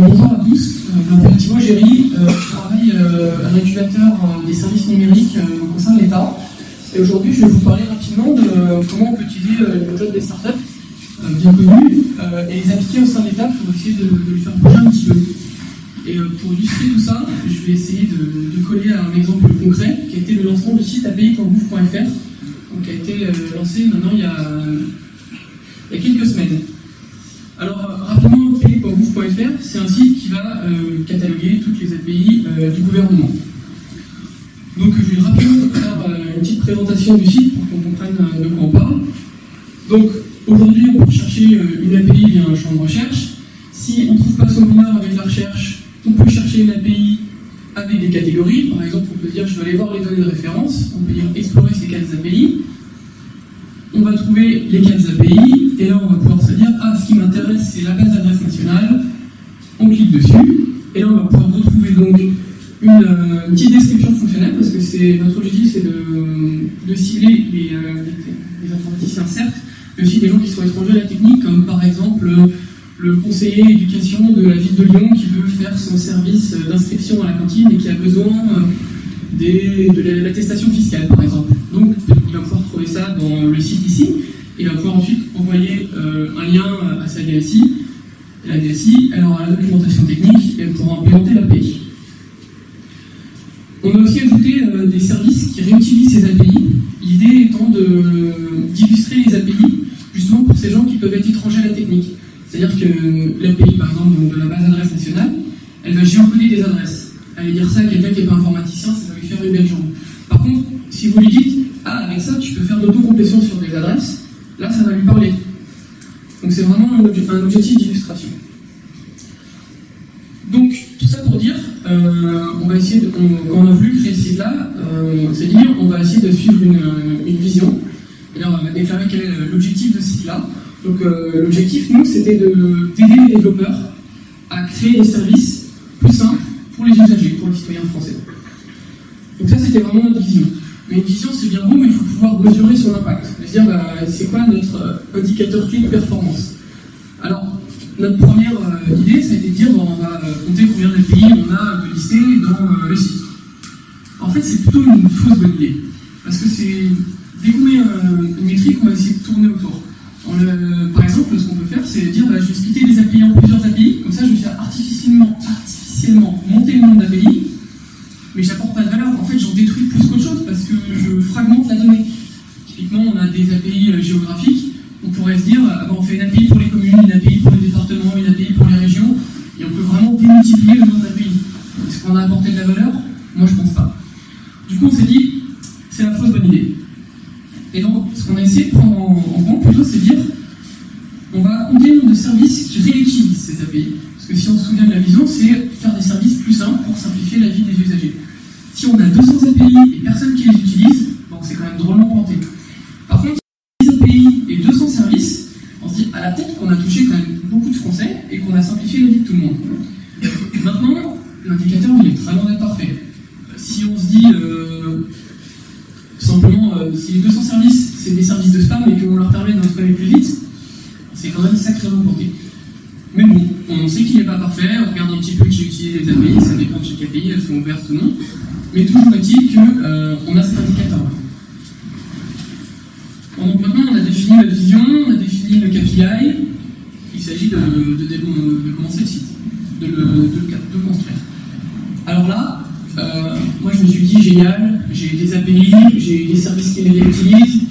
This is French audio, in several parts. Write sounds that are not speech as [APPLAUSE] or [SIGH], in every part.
bonjour à tous, euh, m'appelle Thibaut Géry, euh, je travaille euh, à l'incubateur des services numériques au sein de l'État. Et aujourd'hui, je vais vous parler rapidement de comment on peut utiliser les méthodes des startups bien connues et les appliquer au sein de l'État pour essayer de, de, les faire bouger un petit peu. Et pour illustrer tout ça, je vais essayer de, coller à un exemple concret qui a été le lancement du site api.bouffe.fr, qui a été lancé maintenant il y a, il y a quelques semaines. C'est un site qui va euh, cataloguer toutes les API euh, du gouvernement. Donc, je vais rapidement faire euh, une petite présentation du site pour qu'on comprenne de quoi on parle. Donc, aujourd'hui, on peut chercher une API via un champ de recherche. Si on ne trouve pas son bonheur avec la recherche, on peut chercher une API avec des catégories. Par exemple, on peut dire je vais aller voir les données de référence. On peut dire explorer ces quatre API on va trouver les quatre API, et là on va pouvoir se dire, ah, ce qui m'intéresse, c'est la base d'adresse nationale, on clique dessus, et là on va pouvoir retrouver donc une, euh, petite description fonctionnelle, parce que notre objectif, c'est de, cibler les, euh, les, informaticiens, certes, mais aussi des gens qui sont étrangers à la technique, comme par exemple le conseiller éducation de la ville de Lyon qui veut faire son service d'inscription à la cantine et qui a besoin euh, de l'attestation fiscale, par exemple. Donc, il va pouvoir trouver ça dans le site ici. Il va pouvoir ensuite envoyer euh, un lien à sa DSI. La DSI, elle aura la documentation technique et elle pourra implémenter l'API. On a aussi ajouté euh, des services qui réutilisent ces API. L'idée étant d'illustrer les API justement pour ces gens qui peuvent être étrangers à la technique. C'est-à-dire que l'API, par exemple, de la base adresse nationale, elle va géocoder des adresses. Aller dire ça à quelqu'un qui n'est pas informaticien, ça va lui faire une belle jambe. Par contre, si vous lui dites ah, avec ça, tu peux faire de l'autocomplétion sur des adresses. Là, ça va lui parler. Donc, c'est vraiment un, objectif d'illustration. Donc, tout ça pour dire, euh, on va essayer, quand on a voulu créer ce site-là, euh, on s'est dit, on va essayer de suivre une, vision. Et là, on va déclarer quel est l'objectif de ce site-là. Donc, euh, l'objectif, nous, c'était d'aider les développeurs à créer des services plus simples pour les usagers, pour les citoyens français. Donc, ça, c'était vraiment notre vision. Mais une vision, c'est bien beau, mais il faut pouvoir mesurer son impact. C'est-à-dire, bah, c'est quoi notre euh, indicateur clé de performance? Alors, notre première euh, idée, ça a été de dire, compter combien d'API on a de dans le site. En fait, c'est plutôt une fausse bonne idée. Parce que c'est, dès qu'on met une métrique, on va essayer de tourner autour. par exemple, ce qu'on peut faire, c'est dire, bah, je vais splitter les API en plusieurs API, comme ça je vais faire artificiellement, artificiellement monter le nombre d'API, mais j'apporte pas de valeur. En fait, j'en détruis plus qu'autre chose parce que je fragmente la donnée. Typiquement, on a des API euh, géographiques. On pourrait se dire, ah ben, on fait une API pour les communes, une API qu'on a apporté de la valeur Moi, je pense pas. Du coup, on s'est dit, c'est la fausse bonne idée. Et donc, ce qu'on a essayé de prendre en, compte plutôt, c'est dire, on va compter le nombre de services qui réutilisent ces API. Parce que si on se souvient de la vision, c'est faire des services plus simples pour simplifier la vie des usagers. Si on a 200 API De chaque API, elles sont ouvertes ou non. Mais toujours est-il qu'on euh, a cet indicateur. donc maintenant, on a défini la vision, on a défini le KPI. Il s'agit de, commencer le site, de le construire. Alors là, euh, moi je me suis dit génial, j'ai des API, j'ai des services qui les réutilisent,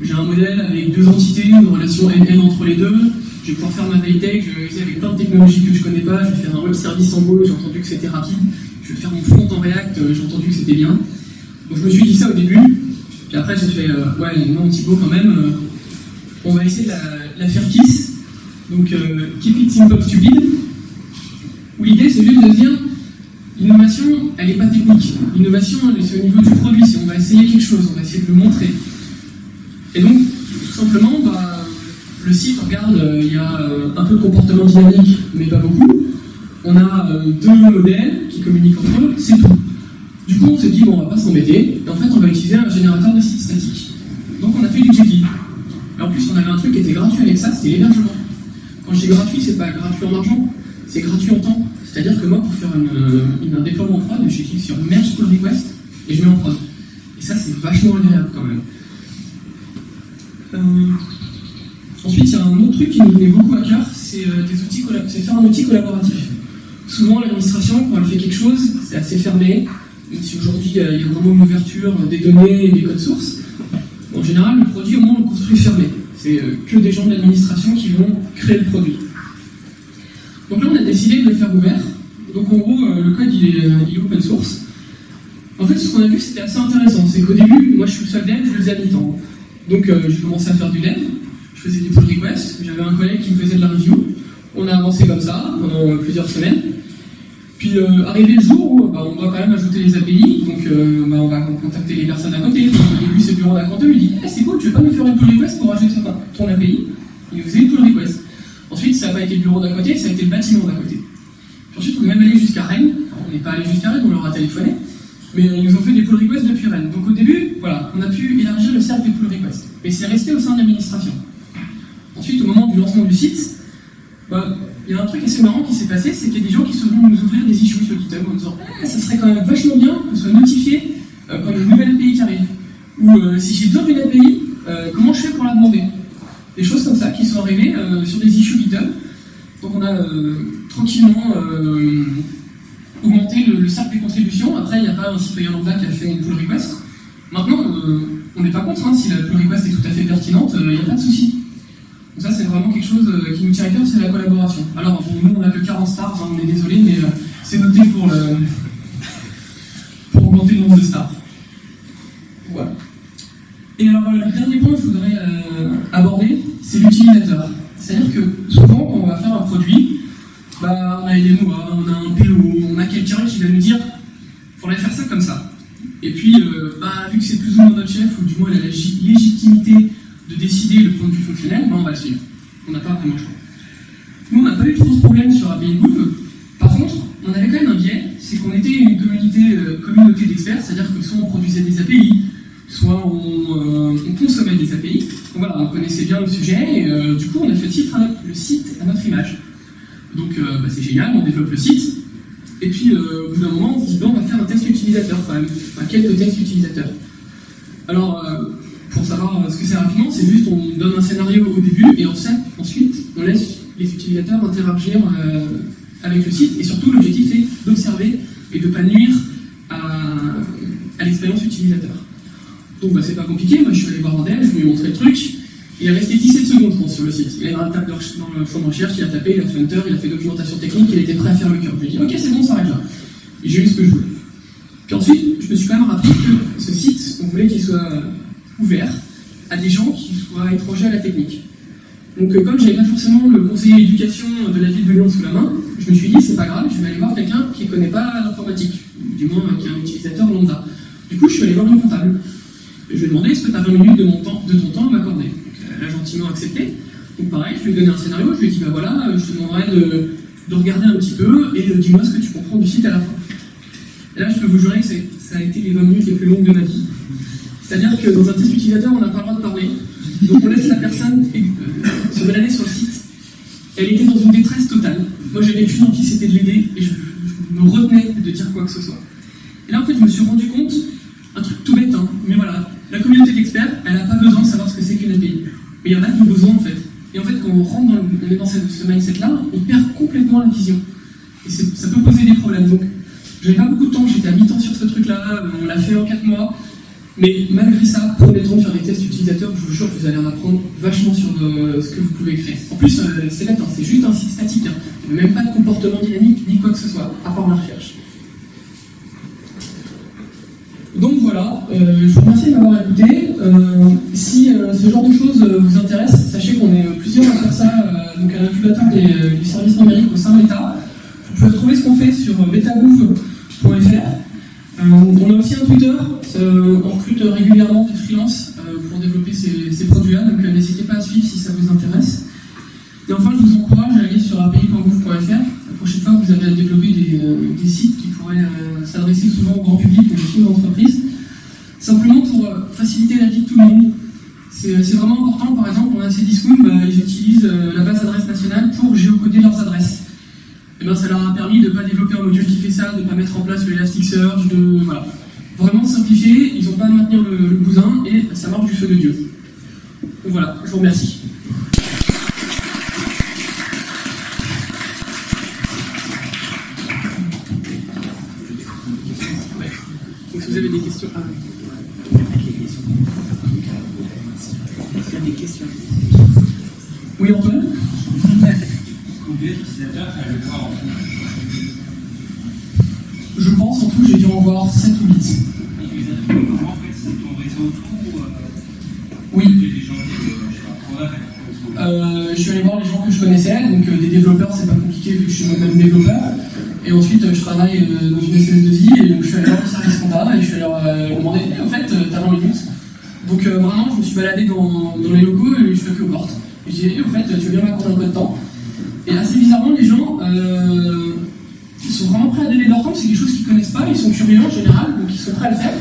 j'ai un modèle avec deux entités, une relation NN entre les deux, je vais pouvoir faire ma veille je vais utiliser avec plein de technologies que je connais pas, je vais faire un web service en Go, j'ai entendu que c'était rapide, je vais faire mon front en React, euh, j'ai entendu que c'était bien. Donc je me suis dit ça au début, puis après j'ai fait, euh, ouais, non Thibaut quand même, euh, on va essayer de la, faire kiss, donc keep it simple stupid, où l'idée c'est juste de dire, l'innovation, elle n'est pas technique, l'innovation c'est au niveau du produit, c'est on va essayer quelque chose, on va essayer de le montrer. Et donc, tout simplement, bah, le site, regarde, euh, il y a euh, un peu de comportement dynamique, mais pas beaucoup. On a euh, deux modèles qui communiquent entre eux, c'est tout. Du coup, on s'est dit, bon, on va pas s'embêter, et en fait, on va utiliser un générateur de site statique. Donc, on a fait du Jekyll. Et en plus, on avait un truc qui était gratuit avec ça, c'était l'hébergement. Quand je dis gratuit, c'est pas gratuit en argent, c'est gratuit en temps. C'est-à-dire que moi, pour faire une, un déploiement prod, je clique sur Merge Pull Request et je mets en prod. Et ça, c'est vachement agréable quand même ensuite, il y a un autre truc qui nous venait beaucoup à cœur, c'est euh, faire un outil collaboratif. Souvent, l'administration, quand elle fait quelque chose, c'est assez fermé. Même si aujourd'hui, il y a vraiment une ouverture des données et des codes sources, en général, le produit, au moins, on le construit fermé. C'est euh, que des gens de l'administration qui vont créer le produit. Donc là, on a décidé de le faire ouvert. Donc en gros, le code, il est, open source. En fait, ce qu'on a vu, c'était assez intéressant. C'est qu'au début, moi, je suis le seul dev, je le faisais à mi-temps. Donc euh, j'ai commencé à faire du dev, je faisais des pull requests, j'avais un collègue qui me faisait de la review. On a avancé comme ça pendant plusieurs semaines. Puis euh, arrivé le jour où bah, on doit quand même ajouter les API, donc euh, bah, on va contacter les personnes à côté. Au début, c'est bureau d'à côté, lui dit hey, C'est cool, tu veux pas me faire une pull request pour ajouter ton API Il nous faisait une pull request. Ensuite, ça n'a pas été le bureau d'à côté, ça a été le bâtiment d'à côté. Puis ensuite, on est même allé jusqu'à Rennes. On n'est pas allé jusqu'à Rennes, on leur a téléphoné mais ils nous ont fait des pull requests depuis Rennes. Donc au début, voilà, on a pu élargir le cercle des pull requests. Mais c'est resté au sein de l'administration. Au moment du lancement du site, bah, il y a un truc assez marrant qui s'est passé, c'est qu'il y a des gens qui sont venus nous ouvrir des issues sur GitHub en disant eh, ça serait quand même vachement bien qu'on soit notifié euh, quand il y une nouvelle API qui arrive. Ou euh, si j'ai besoin d'une API, euh, comment je fais pour la demander? Des choses comme ça qui sont arrivées sur des issues GitHub. Donc on a tranquillement augmenter le, cercle des contributions. Après, il n'y a pas un citoyen lambda qui a fait une pull request. Maintenant, on n'est pas contre, hein, si la pull request est tout à fait pertinente, il n'y a pas de souci. Donc ça, c'est vraiment quelque chose euh, qui nous tient à cœur, c'est la collaboration. Alors, nous, on a que 40 stars, hein, on est désolé, mais c'est noté pour, pour augmenter le nombre de stars. Voilà. Et alors, le dernier point que je voudrais aborder, c'est l'utilisateur. C'est-à-dire que souvent, quand on va faire un produit, bah, on a des mots, on a un PO, on a quelqu'un qui va nous dire faudrait faire ça comme ça. Et puis, euh, bah, vu que c'est plus ou moins notre chef, ou du moins il a la légitimité de décider le point de vue fonctionnel, bah, on va le suivre. On n'a pas vraiment le choix. Nous, on n'a pas eu trop de problème sur API Move. Par contre, on avait quand même un biais, c'est qu'on était une communauté, euh, communauté d'experts, c'est-à-dire que soit on produisait des API, soit on, euh, consommait des API. Donc voilà, on connaissait bien le sujet, et du coup, on a fait le site à notre image. Donc bah, c'est génial, on développe le site, et puis, euh, au bout d'un moment, on se dit, bon, on va faire un test utilisateur quand même, enfin, quelques tests utilisateurs. Alors, euh, ce que c'est rapidement, c'est juste on donne un scénario au début et ensuite on laisse les utilisateurs interagir euh, avec le site. Et surtout, l'objectif est d'observer et de ne pas nuire à, l'expérience utilisateur. Donc, bah, c'est pas compliqué. Moi, je suis allé voir Andel, je lui ai montré le truc. Il est resté 17 secondes, sur le site. Il est dans, dans le champ de recherche, il a tapé, il a fait Hunter, il a fait documentation technique, il était prêt à faire le cœur. Je lui ai dit, ok, c'est bon, ça arrête là. Et j'ai eu ce que je voulais. Puis ensuite, je me suis quand même rappelé que ce site, on voulait qu'il soit ouvert à des gens qui soient étrangers à la technique. Donc, euh, comme je n'avais pas forcément le conseiller d'éducation de la ville de Lyon sous la main, je me suis dit, c'est pas grave, je vais aller voir quelqu'un qui ne connaît pas l'informatique, du moins qui est un utilisateur lambda. Du coup, je suis allé voir une comptable. Je lui ai demandé, est-ce que tu as 20 minutes de, mon temps, de ton temps à m'accorder? Elle a gentiment accepté. Donc pareil, je lui ai donné un scénario, je lui ai dit, bah voilà, euh, je te demanderai de, regarder un petit peu et de dis-moi ce que tu comprends du site à la fin. Et là, je peux vous jurer que ça a été les 20 minutes les plus longues de ma vie. C'est-à-dire que dans un test utilisateur, on n'a pas le droit de parler. Donc on laisse la personne euh, se balader sur le site. Elle était dans une détresse totale. Moi, j'avais qu'une envie, c'était de l'aider et je, me retenais de dire quoi que ce soit. Et là, en fait, je me suis rendu compte, un truc tout bête, hein, mais voilà, la communauté d'experts, elle n'a pas besoin de savoir ce que c'est qu'une API. Mais il y en a qui ont besoin en fait. Et en fait, quand on rentre dans, dans ce mindset-là, on perd complètement la vision. Et ça peut poser des problèmes. Donc, j'avais pas beaucoup de temps, j'étais à mi-temps sur ce truc-là, on l'a fait en 4 mois. Mais malgré ça, temps de faire des tests utilisateurs, je vous jure que vous allez en apprendre vachement sur euh, ce que vous pouvez créer. En plus, euh, c'est bête, hein, c'est juste un site statique. Hein. Il n'y a même pas de comportement dynamique ni quoi que ce soit, à part la recherche. Donc voilà, euh, je vous remercie de m'avoir écouté. Si ce genre de choses vous intéresse, sachez qu'on est plusieurs à faire ça donc à l'incubateur du service numérique au sein de l'État. Vous pouvez retrouver ce qu'on fait sur betagouv.fr. on a aussi un Twitter, on recrute régulièrement des freelances pour développer ces, produits-là, donc n'hésitez pas à suivre si ça vous intéresse. Et enfin, je vous encourage à aller sur api.gouv.fr. La prochaine fois, vous avez à développer des, sites qui pourraient s'adresser souvent au grand public, mais aussi aux entreprises simplement pour euh, faciliter la vie de tout le monde. C'est euh, vraiment important, par exemple, on a ces discours, bah, ils utilisent euh, la base adresse nationale pour géocoder leurs adresses. Et ben ça leur a permis de ne pas développer un module qui fait ça, de ne pas mettre en place le Elasticsearch, de voilà. Vraiment simplifier, ils n'ont pas à maintenir le, le cousin et ça marche du feu de Dieu. Donc voilà, je vous remercie. Donc si vous avez des questions? Ah, Il y a des questions. oui, [LAUGHS] Voir en tout Je pense en tout, j'ai dû en voir 7 ou 8. Utilisateur, comment en fait c'est ton réseau tout euh, Oui, des gens qui, euh, je Euh, je suis allé voir les gens que je connaissais, donc euh, des développeurs, c'est pas compliqué vu que je suis moi-même développeur. Et ensuite, je travaille dans une SS2I et donc je suis allé voir le service compta et je suis allé leur demander en fait, t'as 20 minutes Donc euh, vraiment, je me suis baladé dans, dans les locaux et je fais que aux portes. Et je dis Eh, en fait, tu veux bien m'accorder un peu de temps? Et assez bizarrement, les gens euh, sont vraiment prêts à donner leur temps, c'est quelque chose qu'ils connaissent pas, ils sont curieux en général, donc ils sont prêts à le faire.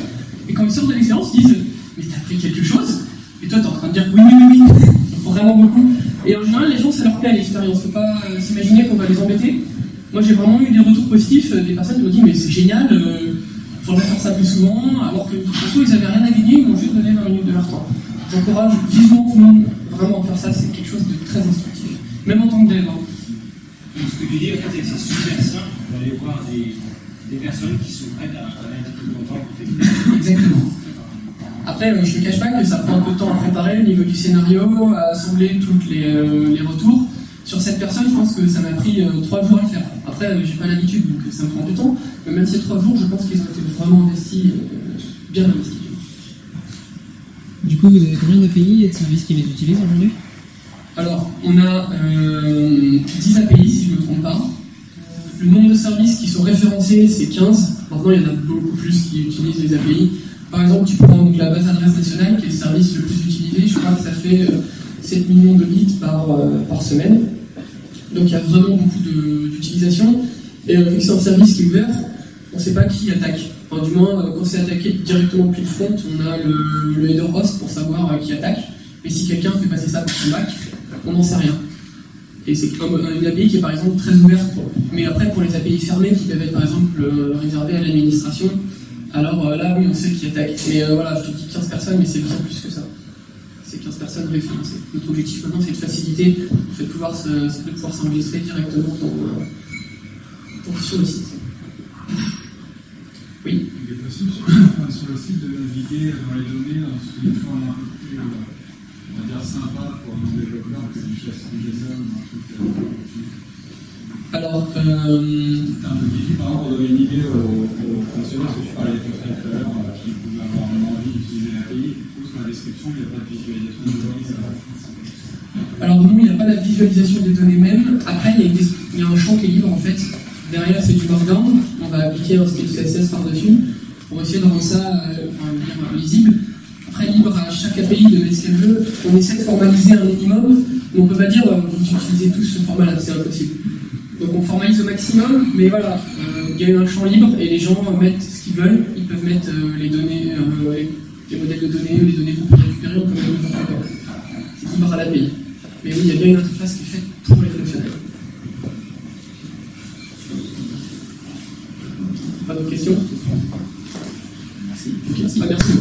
Et quand ils sortent de l'expérience, ils disent Mais t'as appris quelque chose? Et toi, t'es en train de dire Oui, oui, oui, oui [LAUGHS] Vraiment beaucoup. Et en général, les gens, ça leur plaît l'expérience. Faut pas euh, s'imaginer qu'on va les embêter. Moi, j'ai vraiment eu des retours positifs, euh, des personnes qui m'ont dit Mais c'est génial, euh, faudrait faire ça plus souvent. Alors que, de toute façon, ils avaient rien à gagner, ils m'ont juste donné 20 minutes de leur temps. J'encourage vivement tout le monde vraiment à faire ça, c'est quelque chose de très instructif. Même en tant que dev. hein. Donc, ce que tu dis, en fait, c'est super simple d'aller voir des, des personnes qui sont prêtes à travailler un petit peu longtemps pour t'aider. Exactement. Après, euh, je ne cache pas que ça prend un peu de temps à préparer au niveau du scénario, à assembler tous les, euh, les retours. Sur cette personne, je pense que ça m'a pris euh, trois jours à le faire. Après, euh, j'ai pas l'habitude, donc ça me prend du temps. Mais même ces trois jours, je pense qu'ils ont été vraiment investis, euh, bien investis. Du coup, vous avez combien d'API et de services qui les utilisent aujourd'hui? Alors, on a euh, 10 API, si je ne me trompe pas. Le nombre de services qui sont référencés, c'est 15. Maintenant, il y en a beaucoup plus qui utilisent les API. Par exemple, tu prends donc la base adresse nationale, qui est le service le plus utilisé. Je crois que ça fait euh, 7 millions de bits par, euh, par semaine. Donc, il y a vraiment beaucoup d'utilisation. Et euh, vu que c'est un service qui est ouvert, on ne sait pas qui attaque. Du moins, euh, quand c'est attaqué directement depuis le front, on a le, header host pour savoir euh, qui attaque. Et si quelqu'un fait passer ça pour son Mac, on n'en sait rien. Et c'est comme euh, une API qui est par exemple très ouverte. pour- Mais après, pour les API fermées qui peuvent être par exemple euh, réservées à l'administration, alors euh, là, oui, on sait qui attaque. Mais voilà, je te dis 15 personnes, mais c'est bien plus que ça. C'est 15 personnes référencées. Notre objectif maintenant, c'est de faciliter le fait de pouvoir s'enregistrer directement sur le site. Oui. Il est possible sur le site de naviguer dans les données dans une forme un peu plus, sympa pour un développeur que du chassis JSON ou un truc euh, Alors, euh, un peu difficile. Par exemple, on donner une idée aux, aux fonctionnaires, parce que tu parlais des fonctionnaires tout à l'heure, euh, qui pouvaient avoir envie d'utiliser l'API. Du coup, sur la description, il n'y a pas de visualisation de données. Alors non, il n'y a pas la visualisation des données même. Après, il y, a des- il y a un champ qui est libre en fait. Derrière, c'est du markdown. On va appliquer un style CSS par-dessus pour essayer de rendre ça euh, lisible. Après, libre à chaque API de mettre ce qu'elle veut. On essaie de formaliser un minimum, mais on ne peut pas dire euh, vous utilisez tous ce format-là, c'est impossible. Donc on formalise au maximum, mais voilà, euh, il y a eu un champ libre et les gens mettent ce qu'ils veulent. Ils peuvent mettre euh, les données, les, les modèles de données, les données qu'on peut récupérer, on peut récupérer. C'est libre à l'API. Mais oui, il y a bien une interface qui est faite pour les fonctionnaires. Pas d'autres questions? Merci. Ok, bah, merci.